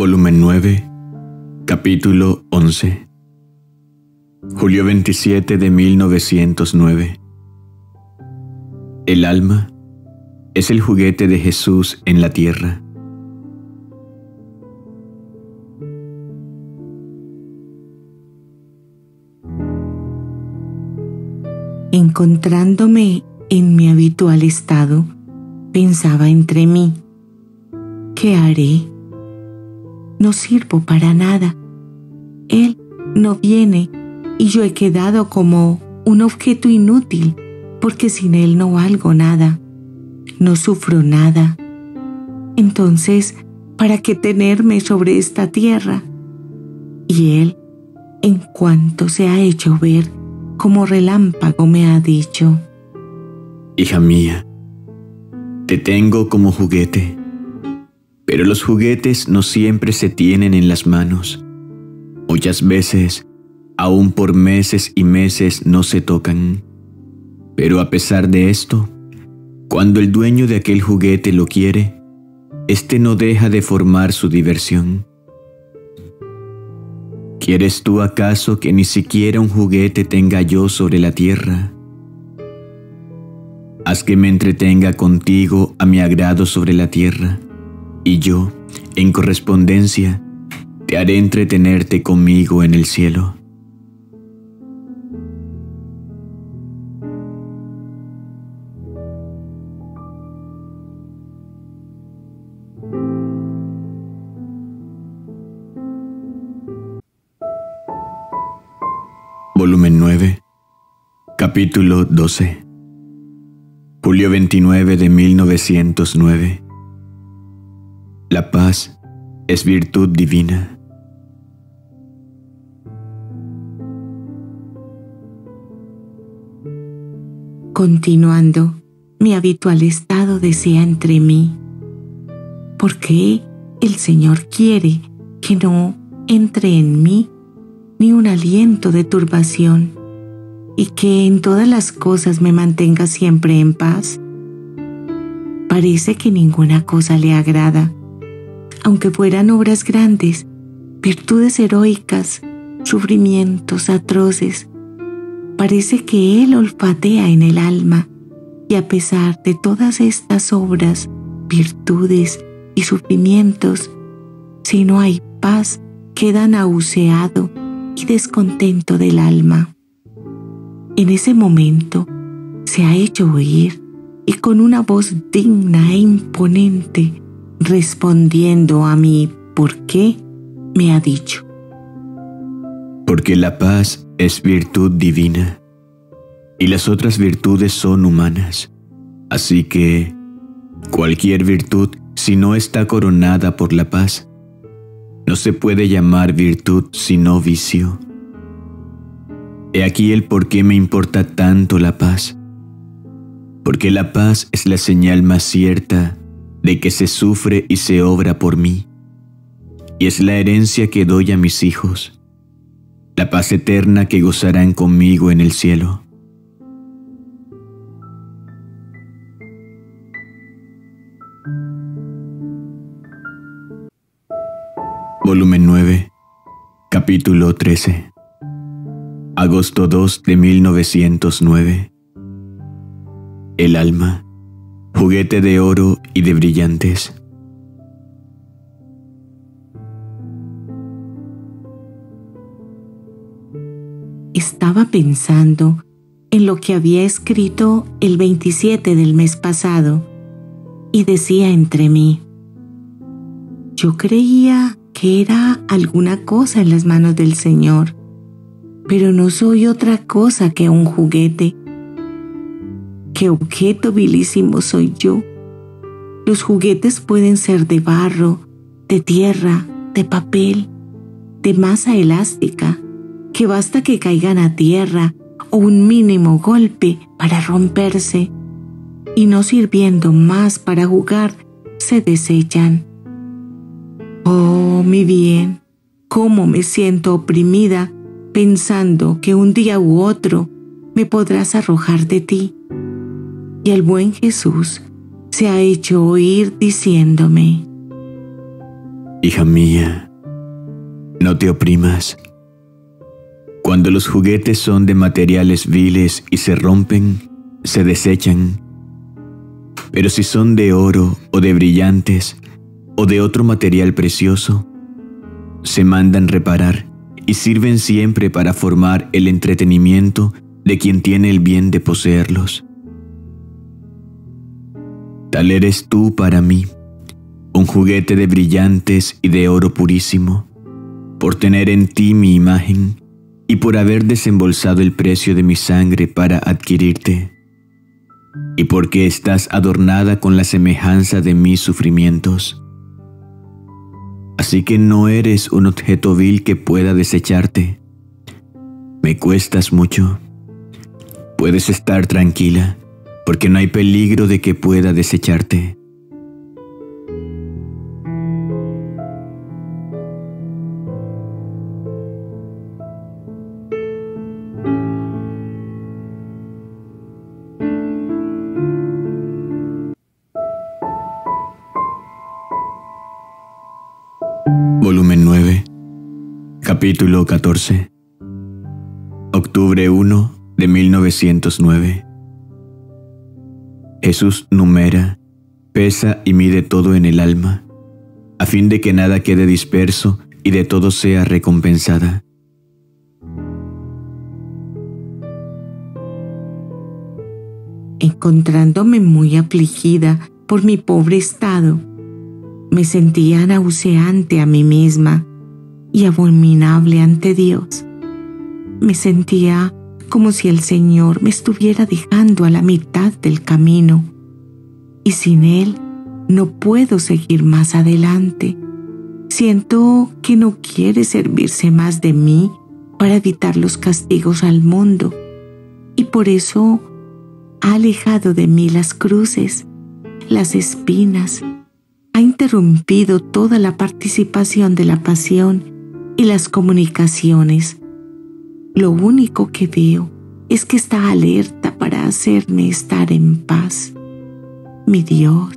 Volumen 9, capítulo 11. Julio 27 de 1909. El alma es el juguete de Jesús en la tierra. Encontrándome en mi habitual estado, pensaba entre mí, ¿qué haré? No sirvo para nada. Él no viene y yo he quedado como un objeto inútil porque sin Él no valgo nada, no sufro nada. Entonces, ¿para qué tenerme sobre esta tierra? Y Él, en cuanto se ha hecho ver, como relámpago me ha dicho, Hija mía, te tengo como juguete, pero los juguetes no siempre se tienen en las manos. Muchas veces, aún por meses y meses, no se tocan. Pero a pesar de esto, cuando el dueño de aquel juguete lo quiere, éste no deja de formar su diversión. ¿Quieres tú acaso que ni siquiera un juguete tenga yo sobre la tierra? Haz que me entretenga contigo a mi agrado sobre la tierra, y yo, en correspondencia, te haré entretenerte conmigo en el cielo. Volumen 9, capítulo 12. Julio 29 de 1909. La paz es virtud divina. Continuando, mi habitual estado desea entre mí. ¿Por qué el Señor quiere que no entre en mí ni un aliento de turbación y que en todas las cosas me mantenga siempre en paz. Parece que ninguna cosa le agrada, aunque fueran obras grandes, virtudes heroicas, sufrimientos atroces. Parece que Él olfatea en el alma y a pesar de todas estas obras, virtudes y sufrimientos, si no hay paz, queda nauseado y descontento del alma. En ese momento se ha hecho oír y con una voz digna e imponente, respondiendo a mi por qué, me ha dicho. Porque la paz es virtud divina y las otras virtudes son humanas. Así que cualquier virtud, si no está coronada por la paz, no se puede llamar virtud sino vicio. He aquí el por qué me importa tanto la paz. Porque la paz es la señal más cierta de que se sufre y se obra por mí. Y es la herencia que doy a mis hijos, la paz eterna que gozarán conmigo en el cielo. Volumen 9, capítulo 13 agosto 2 de 1909. El alma, juguete de oro y de brillantes. Estaba pensando en lo que había escrito el 27 del mes pasado y decía entre mí, yo creía que era alguna cosa en las manos del Señor pero no soy otra cosa que un juguete. ¿Qué objeto vilísimo soy yo? Los juguetes pueden ser de barro, de tierra, de papel, de masa elástica, que basta que caigan a tierra o un mínimo golpe para romperse, y no sirviendo más para jugar, se desechan. Oh, mi bien, cómo me siento oprimida pensando que un día u otro me podrás arrojar de ti. Y el buen Jesús se ha hecho oír diciéndome, Hija mía, no te oprimas. Cuando los juguetes son de materiales viles y se rompen, se desechan. Pero si son de oro o de brillantes o de otro material precioso, se mandan reparar y sirven siempre para formar el entretenimiento de quien tiene el bien de poseerlos. Tal eres tú para mí, un juguete de brillantes y de oro purísimo, por tener en ti mi imagen y por haber desembolsado el precio de mi sangre para adquirirte, y porque estás adornada con la semejanza de mis sufrimientos. Así que no eres un objeto vil que pueda desecharte. Me cuestas mucho. Puedes estar tranquila, porque no hay peligro de que pueda desecharte. Volumen 9, capítulo 14, octubre 1 de 1909. Jesús numera, pesa y mide todo en el alma, a fin de que nada quede disperso y de todo sea recompensada. Encontrándome muy afligida por mi pobre estado, me sentía nauseante a mí misma y abominable ante Dios. Me sentía como si el Señor me estuviera dejando a la mitad del camino y sin Él no puedo seguir más adelante. Siento que no quiere servirse más de mí para evitar los castigos al mundo y por eso ha alejado de mí las cruces, las espinas ha interrumpido toda la participación de la pasión y las comunicaciones. Lo único que veo es que está alerta para hacerme estar en paz. Mi Dios,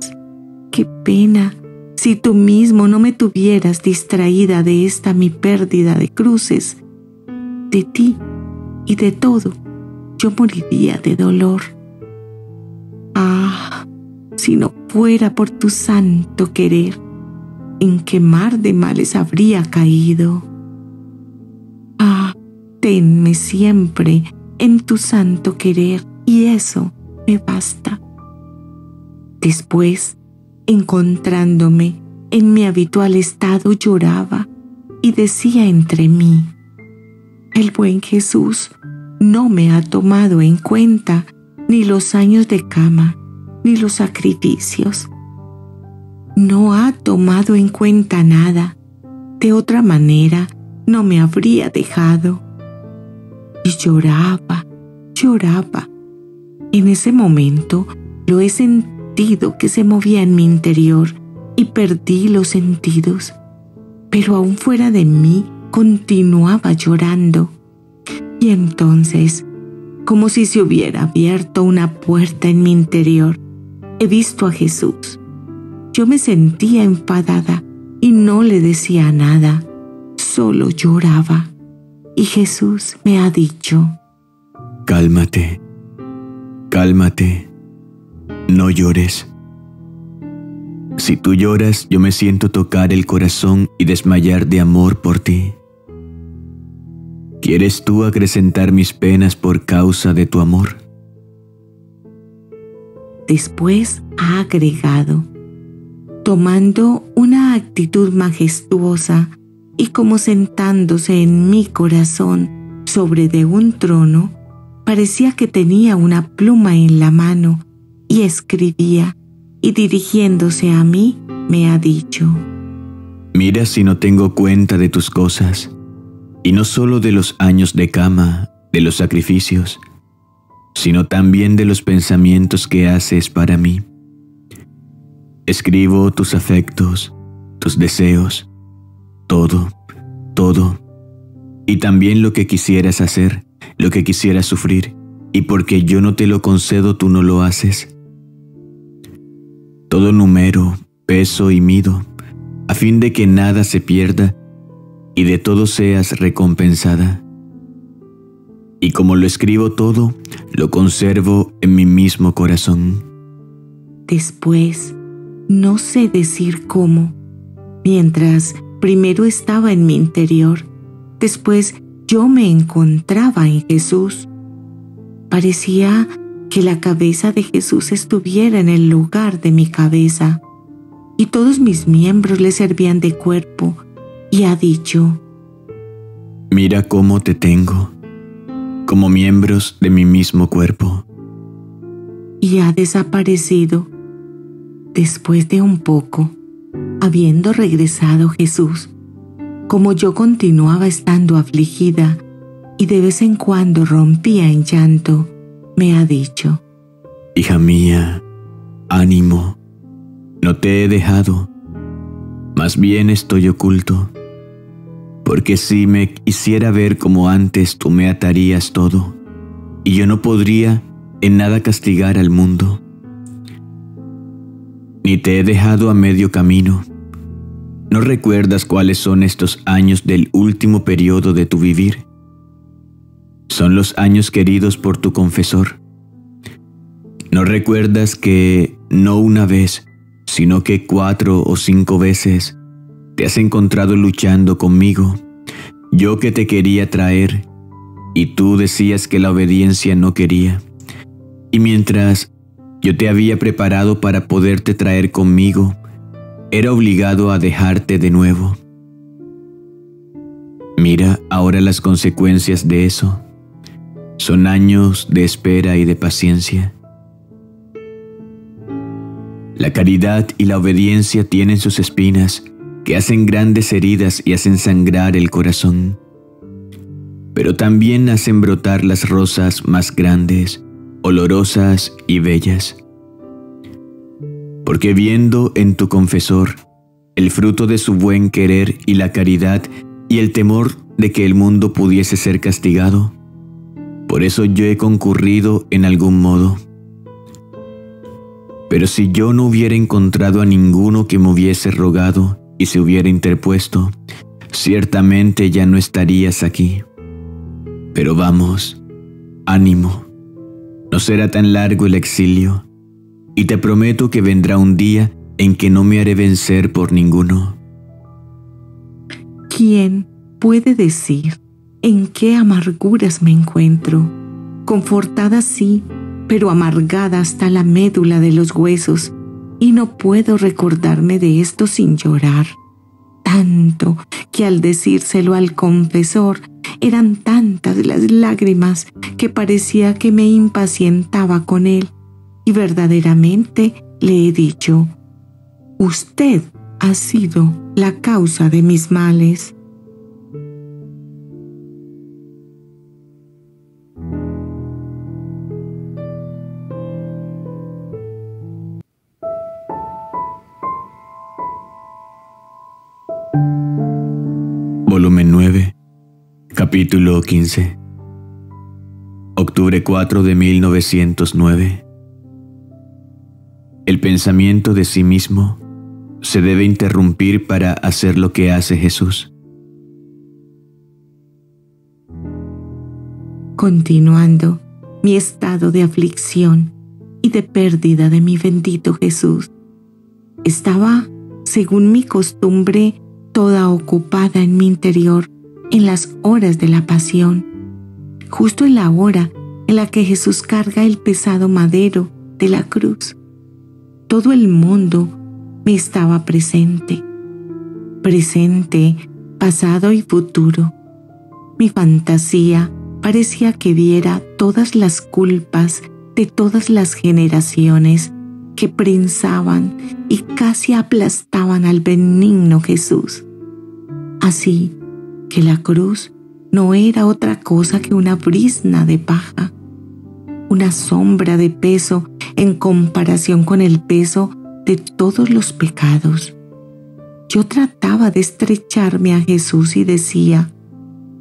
qué pena si tú mismo no me tuvieras distraída de esta mi pérdida de cruces, de ti y de todo, yo moriría de dolor. Ah, si no fuera por tu santo querer, en qué mar de males habría caído. Tenme siempre en tu santo querer y eso me basta. Después, encontrándome en mi habitual estado, lloraba y decía entre mí, el buen Jesús no me ha tomado en cuenta ni los años de cama, ni los sacrificios. No ha tomado en cuenta nada. De otra manera, no me habría dejado. Y lloraba, lloraba. En ese momento lo he sentido que se movía en mi interior y perdí los sentidos. Pero aún fuera de mí continuaba llorando. Y entonces, como si se hubiera abierto una puerta en mi interior, he visto a Jesús. Yo me sentía enfadada y no le decía nada, solo lloraba. Y Jesús me ha dicho, Cálmate, cálmate, no llores. Si tú lloras, yo me siento tocar el corazón y desmayar de amor por ti. ¿Quieres tú acrecentar mis penas por causa de tu amor? Después ha agregado, tomando una actitud majestuosa y como sentándose en mi corazón sobre de un trono, parecía que tenía una pluma en la mano y escribía, y dirigiéndose a mí me ha dicho, Mira si no tengo cuenta de tus cosas, y no solo de los años de cama, de los sacrificios, sino también de los pensamientos que haces para mí. Escribo tus afectos, tus deseos, todo, todo, y también lo que quisieras hacer, lo que quisieras sufrir, y porque yo no te lo concedo, tú no lo haces. Todo número, peso y mido, a fin de que nada se pierda y de todo seas recompensada. Y como lo escribo todo, lo conservo en mi mismo corazón. Después, no sé decir cómo, mientras primero estaba en mi interior, después yo me encontraba en Jesús. Parecía que la cabeza de Jesús estuviera en el lugar de mi cabeza y todos mis miembros le servían de cuerpo y ha dicho, Mira cómo te tengo, como miembros de mi mismo cuerpo. Y ha desaparecido después de un poco, habiendo regresado Jesús. Como yo continuaba estando afligida y de vez en cuando rompía en llanto, me ha dicho, Hija mía, ánimo, no te he dejado, más bien estoy oculto, porque si me quisiera ver como antes tú me atarías todo, y yo no podría en nada castigar al mundo. Ni te he dejado a medio camino. ¿No recuerdas cuáles son estos años del último periodo de tu vivir? son los años queridos por tu confesor. ¿No recuerdas que no una vez, sino que cuatro o cinco veces te has encontrado luchando conmigo, yo que te quería traer, y tú decías que la obediencia no quería? Y mientras yo te había preparado para poderte traer conmigo, era obligado a dejarte de nuevo. Mira ahora las consecuencias de eso. Son años de espera y de paciencia. La caridad y la obediencia tienen sus espinas que hacen grandes heridas y hacen sangrar el corazón, pero también hacen brotar las rosas más grandes, olorosas y bellas. Porque viendo en tu confesor el fruto de su buen querer y la caridad y el temor de que el mundo pudiese ser castigado, por eso yo he concurrido en algún modo. Pero si yo no hubiera encontrado a ninguno que me hubiese rogado y se hubiera interpuesto, ciertamente ya no estarías aquí. Pero vamos, ánimo, no será tan largo el exilio, y te prometo que vendrá un día en que no me haré vencer por ninguno. ¿Quién puede decir en qué amarguras me encuentro, confortada sí, pero amargada hasta la médula de los huesos, y no puedo recordarme de esto sin llorar. Tanto que al decírselo al confesor eran tantas las lágrimas que parecía que me impacientaba con él, y verdaderamente le he dicho, usted ha sido la causa de mis males. Volumen 9, capítulo 15. Octubre 4 de 1909. El pensamiento de sí mismo se debe interrumpir para hacer lo que hace Jesús. Continuando mi estado de aflicción y de pérdida de mi bendito Jesús, estaba, según mi costumbre, toda ocupada en mi interior en las horas de la pasión, justo en la hora en la que Jesús carga el pesado madero de la cruz. Todo el mundo me estaba presente, presente, pasado y futuro. Mi fantasía parecía que viera todas las culpas de todas las generaciones que prensaban y casi aplastaban al benigno Jesús. Así que la cruz no era otra cosa que una brisna de paja, una sombra de peso en comparación con el peso de todos los pecados. Yo trataba de estrecharme a Jesús y decía,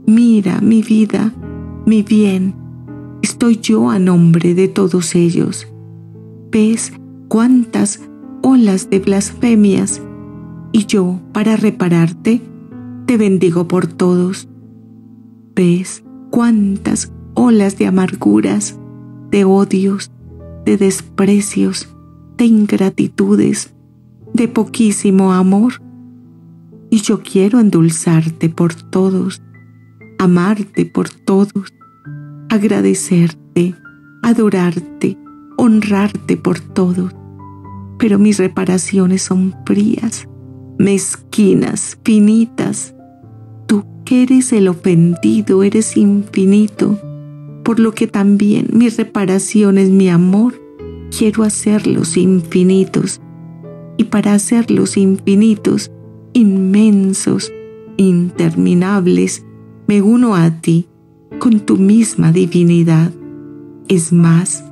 mira mi vida, mi bien, estoy yo a nombre de todos ellos. ¿Ves cuántas olas de blasfemias Y yo, para repararte, te bendigo por todos. ¿Ves cuántas olas de amarguras, de odios, de desprecios, de ingratitudes, de poquísimo amor? Y yo quiero endulzarte por todos, amarte por todos, agradecerte, adorarte, honrarte por todos. Pero mis reparaciones son frías, mezquinas, finitas. Tú que eres el ofendido, eres infinito, por lo que también mis reparaciones, mi amor, quiero hacerlos infinitos. Y para hacerlos infinitos, inmensos, interminables, me uno a ti con tu misma divinidad. Es más,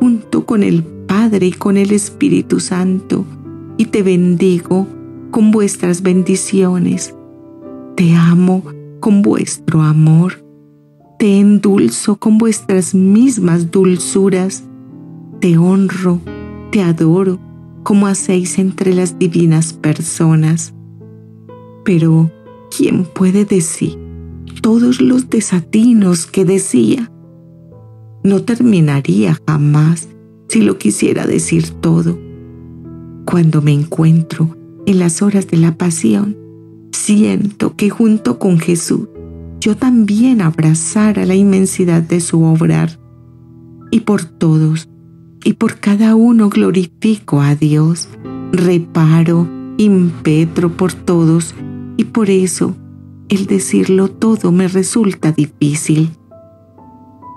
junto con el Padre y con el Espíritu Santo, y te bendigo con vuestras bendiciones. Te amo con vuestro amor. Te endulzo con vuestras mismas dulzuras. Te honro, te adoro, como hacéis entre las divinas personas. Pero, ¿quién puede decir todos los desatinos que decía? No terminaría jamás si lo quisiera decir todo. Cuando me encuentro en las horas de la pasión, siento que junto con Jesús yo también abrazara la inmensidad de su obrar. Y por todos y por cada uno glorifico a Dios, reparo, impetro por todos y por eso el decirlo todo me resulta difícil.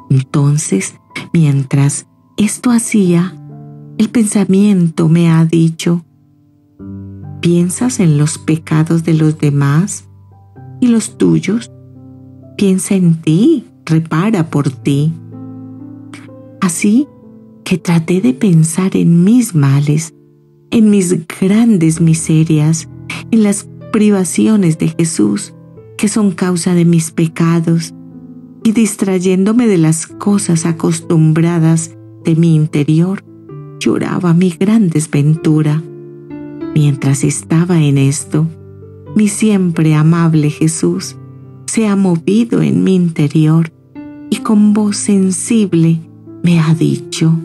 Entonces, mientras esto hacía, el pensamiento me ha dicho, ¿piensas en los pecados de los demás y los tuyos? Piensa en ti, repara por ti. Así que traté de pensar en mis males, en mis grandes miserias, en las privaciones de Jesús que son causa de mis pecados, y distrayéndome de las cosas acostumbradas de mi interior, lloraba mi gran desventura. Mientras estaba en esto, mi siempre amable Jesús se ha movido en mi interior y con voz sensible me ha dicho,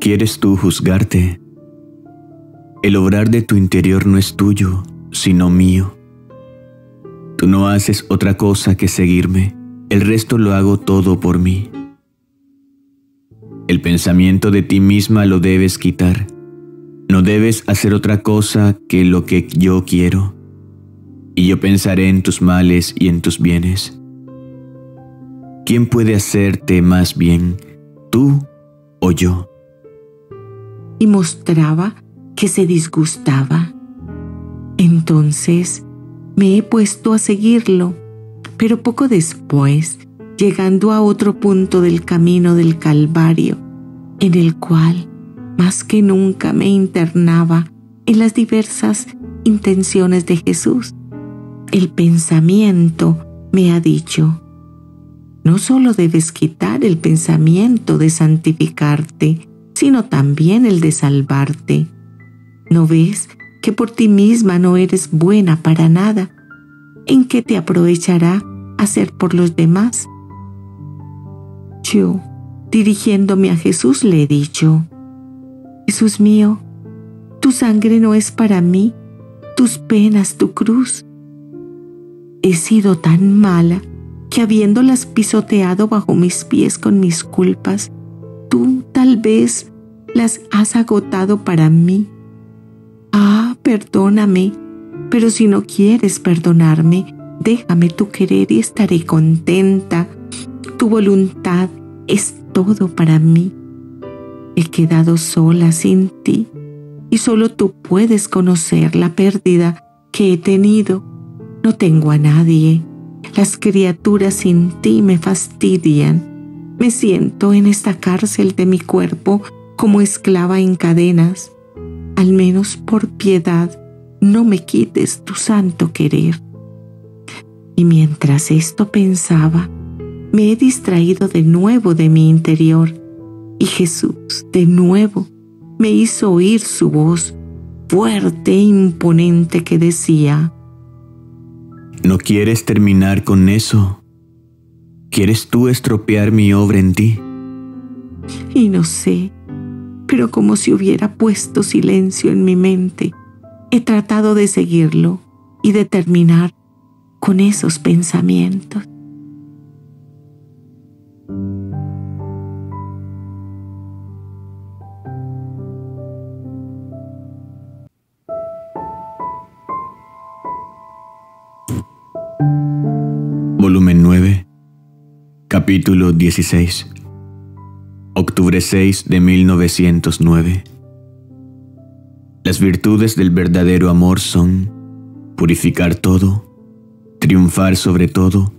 ¿Quieres tú juzgarte? El obrar de tu interior no es tuyo, sino mío. Tú no haces otra cosa que seguirme, el resto lo hago todo por mí. El pensamiento de ti misma lo debes quitar. No debes hacer otra cosa que lo que yo quiero. Y yo pensaré en tus males y en tus bienes. ¿Quién puede hacerte más bien, tú o yo? Y mostraba que se disgustaba. Entonces me he puesto a seguirlo, pero poco después llegando a otro punto del camino del Calvario, en el cual más que nunca me internaba en las diversas intenciones de Jesús. El pensamiento me ha dicho, no solo debes quitar el pensamiento de santificarte, sino también el de salvarte. ¿No ves que por ti misma no eres buena para nada? ¿En qué te aprovechará hacer por los demás? Yo, dirigiéndome a Jesús, le he dicho, Jesús mío, tu sangre no es para mí, tus penas, tu cruz. He sido tan mala que habiéndolas pisoteado bajo mis pies con mis culpas, tú tal vez las has agotado para mí. Ah, perdóname, pero si no quieres perdonarme, déjame tu querer y estaré contenta tu voluntad es todo para mí. He quedado sola sin ti y solo tú puedes conocer la pérdida que he tenido. No tengo a nadie. Las criaturas sin ti me fastidian. Me siento en esta cárcel de mi cuerpo como esclava en cadenas. Al menos por piedad, no me quites tu santo querer. Y mientras esto pensaba, me he distraído de nuevo de mi interior y Jesús de nuevo me hizo oír su voz fuerte e imponente que decía, ¿No quieres terminar con eso? ¿Quieres tú estropear mi obra en ti? Y no sé, pero como si hubiera puesto silencio en mi mente, he tratado de seguirlo y de terminar con esos pensamientos. Capítulo 16, octubre 6 de 1909. Las virtudes del verdadero amor son purificar todo, triunfar sobre todo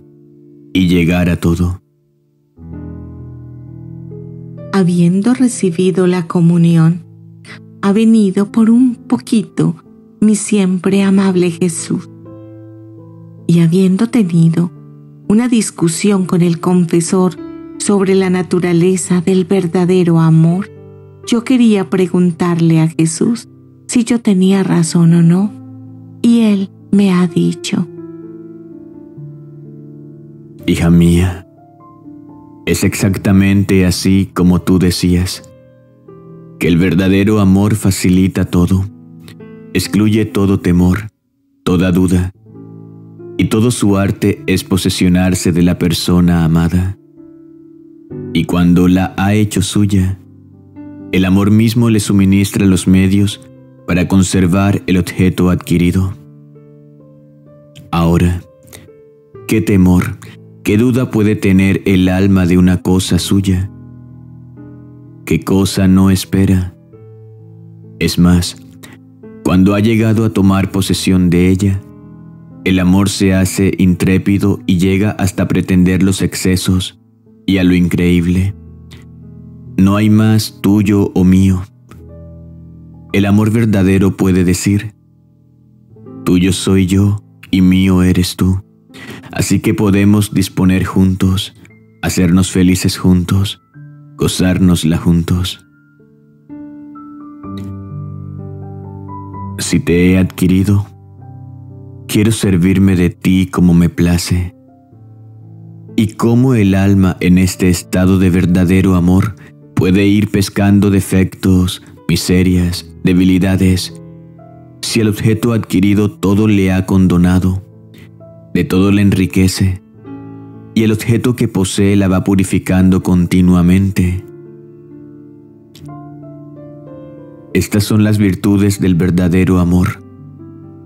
y llegar a todo. Habiendo recibido la comunión, ha venido por un poquito mi siempre amable Jesús. Y habiendo tenido una discusión con el confesor sobre la naturaleza del verdadero amor, yo quería preguntarle a Jesús si yo tenía razón o no, y él me ha dicho, Hija mía, es exactamente así como tú decías, que el verdadero amor facilita todo, excluye todo temor, toda duda, y todo su arte es posesionarse de la persona amada. Y cuando la ha hecho suya, el amor mismo le suministra los medios para conservar el objeto adquirido. Ahora, ¿qué temor, qué duda puede tener el alma de una cosa suya? ¿Qué cosa no espera? Es más, cuando ha llegado a tomar posesión de ella, el amor se hace intrépido y llega hasta pretender los excesos y a lo increíble. No hay más tuyo o mío. El amor verdadero puede decir, tuyo soy yo y mío eres tú. Así que podemos disponer juntos, hacernos felices juntos, gozárnosla juntos. Si te he adquirido, quiero servirme de ti como me place. Y cómo el alma en este estado de verdadero amor puede ir pescando defectos, miserias, debilidades, si el objeto adquirido todo le ha condonado, de todo le enriquece, y el objeto que posee la va purificando continuamente. Estas son las virtudes del verdadero amor,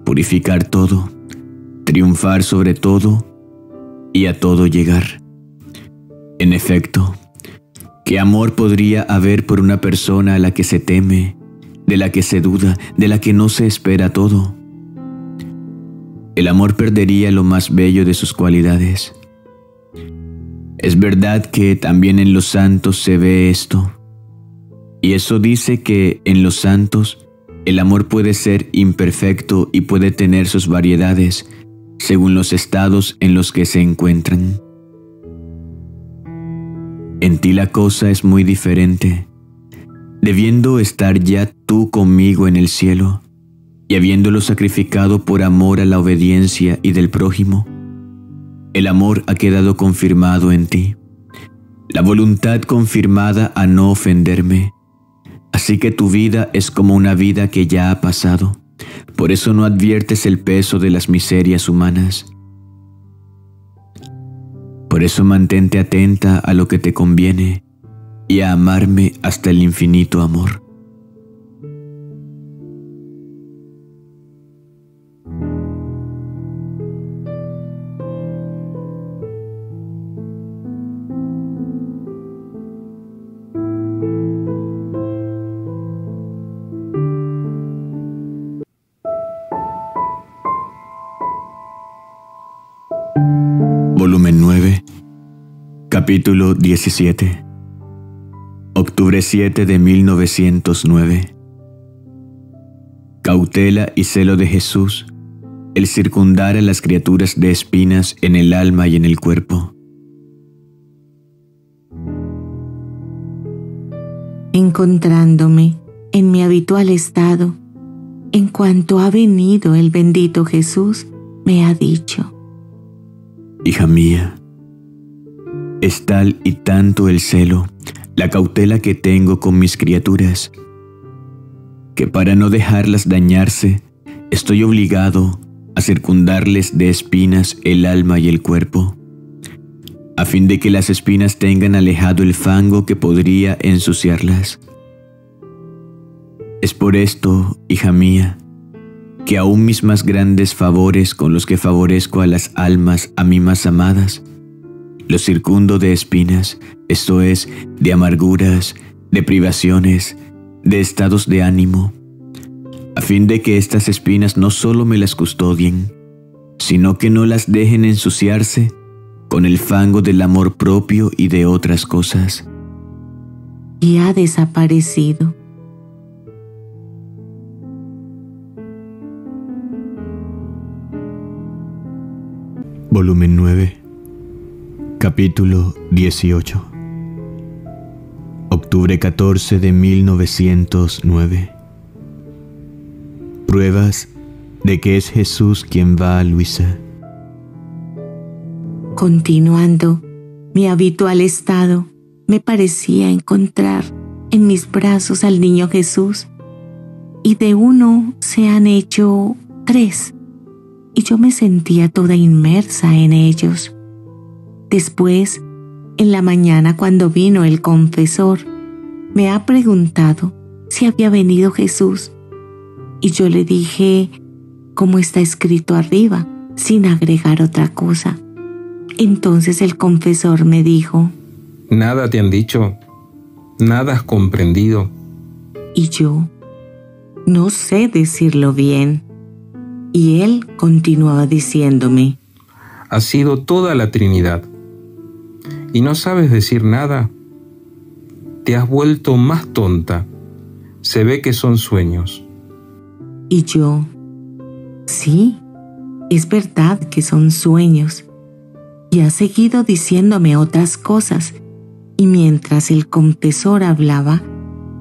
purificar todo, triunfar sobre todo y a todo llegar. En efecto, ¿qué amor podría haber por una persona a la que se teme, de la que se duda, de la que no se espera todo? El amor perdería lo más bello de sus cualidades. Es verdad que también en los santos se ve esto, y eso dice que en los santos el amor puede ser imperfecto y puede tener sus variedades según los estados en los que se encuentran. En ti la cosa es muy diferente. Debiendo estar ya tú conmigo en el cielo, y habiéndolo sacrificado por amor a la obediencia y del prójimo, el amor ha quedado confirmado en ti, la voluntad confirmada a no ofenderme, así que tu vida es como una vida que ya ha pasado por eso no adviertes el peso de las miserias humanas. Por eso mantente atenta a lo que te conviene y a amarme hasta el infinito amor. Capítulo 17, octubre 7 de 1909. Cautela y celo de Jesús, el circundar a las criaturas de espinas en el alma y en el cuerpo. Encontrándome en mi habitual estado, en cuanto ha venido el bendito Jesús, me ha dicho, Hija mía, es tal y tanto el celo, la cautela que tengo con mis criaturas, que para no dejarlas dañarse, estoy obligado a circundarles de espinas el alma y el cuerpo, a fin de que las espinas tengan alejado el fango que podría ensuciarlas. Es por esto, hija mía, que aún mis más grandes favores con los que favorezco a las almas a mí más amadas, los circundo de espinas, esto es, de amarguras, de privaciones, de estados de ánimo, a fin de que estas espinas no solo me las custodien, sino que no las dejen ensuciarse con el fango del amor propio y de otras cosas. Y ha desaparecido Volumen 9, capítulo 18. Octubre 14 de 1909. Pruebas de que es Jesús quien va a Luisa. Continuando mi habitual estado, me parecía encontrar en mis brazos al niño Jesús, y de uno se han hecho tres y yo me sentía toda inmersa en ellos. Después, en la mañana cuando vino el confesor, me ha preguntado si había venido Jesús y yo le dije, como está escrito arriba, sin agregar otra cosa. Entonces el confesor me dijo, Nada te han dicho, nada has comprendido. Y yo, no sé decirlo bien. Y él continuaba diciéndome, Ha sido toda la Trinidad. ¿Y no sabes decir nada? Te has vuelto más tonta. Se ve que son sueños. Y yo, sí, es verdad que son sueños. Y ha seguido diciéndome otras cosas. Y mientras el confesor hablaba,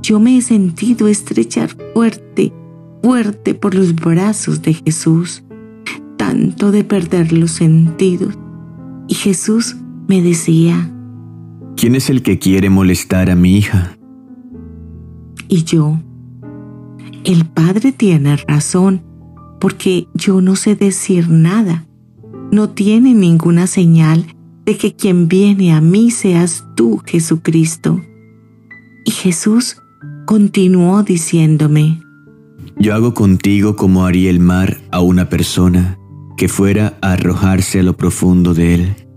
yo me he sentido estrechar fuerte fuerte por los brazos de Jesús, tanto de perder los sentidos. Y Jesús me decía, ¿quién es el que quiere molestar a mi hija? Y yo, el Padre tiene razón, porque yo no sé decir nada. No tiene ninguna señal de que quien viene a mí seas tú, Jesucristo. Y Jesús continuó diciéndome, yo hago contigo como haría el mar a una persona que fuera a arrojarse a lo profundo de él.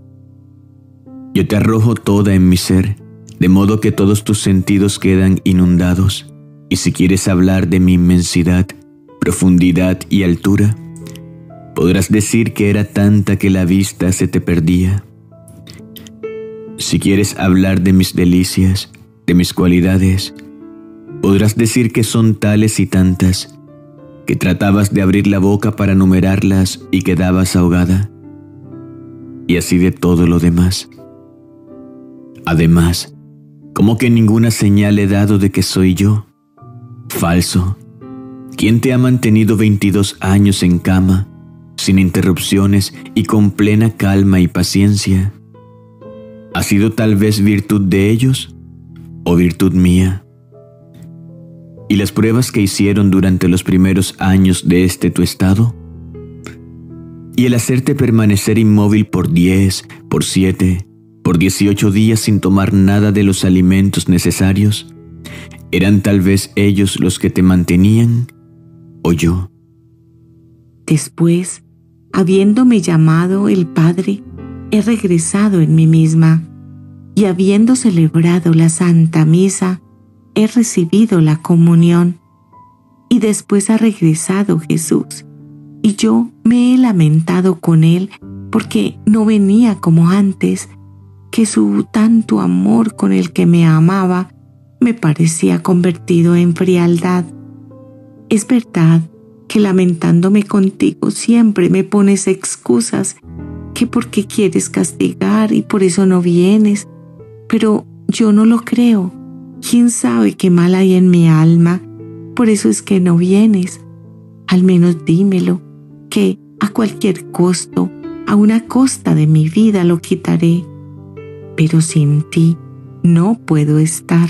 Yo te arrojo toda en mi ser, de modo que todos tus sentidos quedan inundados, y si quieres hablar de mi inmensidad, profundidad y altura, podrás decir que era tanta que la vista se te perdía. Si quieres hablar de mis delicias, de mis cualidades, podrás decir que son tales y tantas, que tratabas de abrir la boca para numerarlas y quedabas ahogada, y así de todo lo demás. Además, como que ninguna señal he dado de que soy yo? Falso. ¿Quién te ha mantenido 22 años en cama, sin interrupciones y con plena calma y paciencia? ¿Ha sido tal vez virtud de ellos o virtud mía? y las pruebas que hicieron durante los primeros años de este tu estado? Y el hacerte permanecer inmóvil por diez, por siete, por dieciocho días sin tomar nada de los alimentos necesarios, ¿eran tal vez ellos los que te mantenían o yo? Después, habiéndome llamado el Padre, he regresado en mí misma y habiendo celebrado la Santa Misa, he recibido la comunión. Y después ha regresado Jesús, y yo me he lamentado con él porque no venía como antes, que su tanto amor con el que me amaba me parecía convertido en frialdad. Es verdad que lamentándome contigo siempre me pones excusas, que porque quieres castigar y por eso no vienes, pero yo no lo creo ¿Quién sabe qué mal hay en mi alma? Por eso es que no vienes. Al menos dímelo, que a cualquier costo, a una costa de mi vida lo quitaré. Pero sin ti no puedo estar.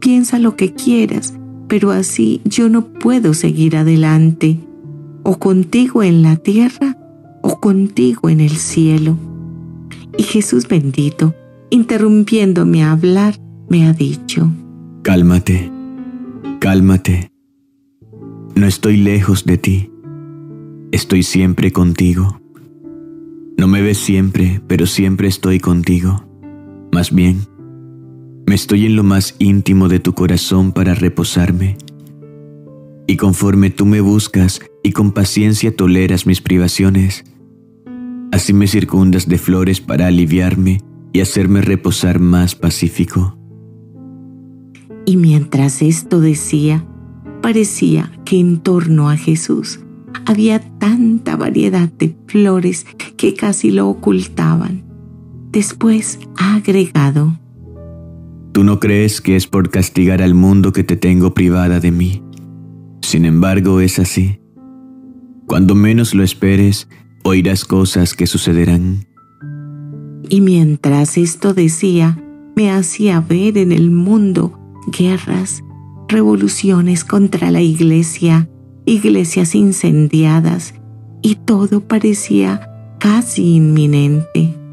Piensa lo que quieras, pero así yo no puedo seguir adelante, o contigo en la tierra o contigo en el cielo. Y Jesús bendito, interrumpiéndome a hablar, me ha dicho, Cálmate, cálmate. No estoy lejos de ti. Estoy siempre contigo. No me ves siempre, pero siempre estoy contigo. Más bien, me estoy en lo más íntimo de tu corazón para reposarme. Y conforme tú me buscas y con paciencia toleras mis privaciones, así me circundas de flores para aliviarme y hacerme reposar más pacífico. Y mientras esto decía, parecía que en torno a Jesús había tanta variedad de flores que casi lo ocultaban. Después ha agregado, Tú no crees que es por castigar al mundo que te tengo privada de mí. Sin embargo, es así. Cuando menos lo esperes, oirás cosas que sucederán. Y mientras esto decía, me hacía ver en el mundo guerras, revoluciones contra la iglesia, iglesias incendiadas, y todo parecía casi inminente.